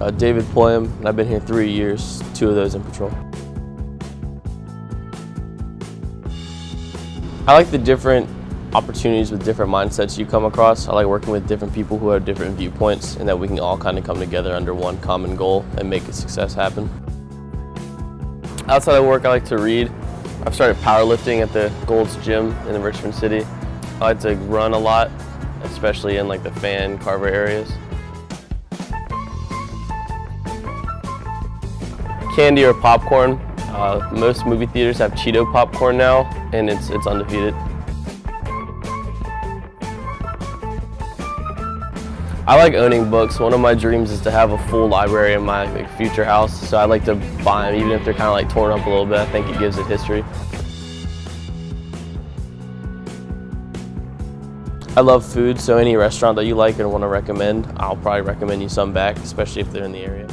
Uh, David Pulliam, and I've been here three years, two of those in patrol. I like the different opportunities with different mindsets you come across. I like working with different people who have different viewpoints and that we can all kind of come together under one common goal and make a success happen. Outside of work, I like to read. I've started powerlifting at the Gold's Gym in Richmond City. I like to run a lot, especially in like the fan carver areas. Candy or popcorn. Uh, most movie theaters have Cheeto popcorn now, and it's, it's undefeated. I like owning books. One of my dreams is to have a full library in my like, future house, so I like to buy them, even if they're kind of like torn up a little bit. I think it gives it history. I love food, so any restaurant that you like and want to recommend, I'll probably recommend you some back, especially if they're in the area.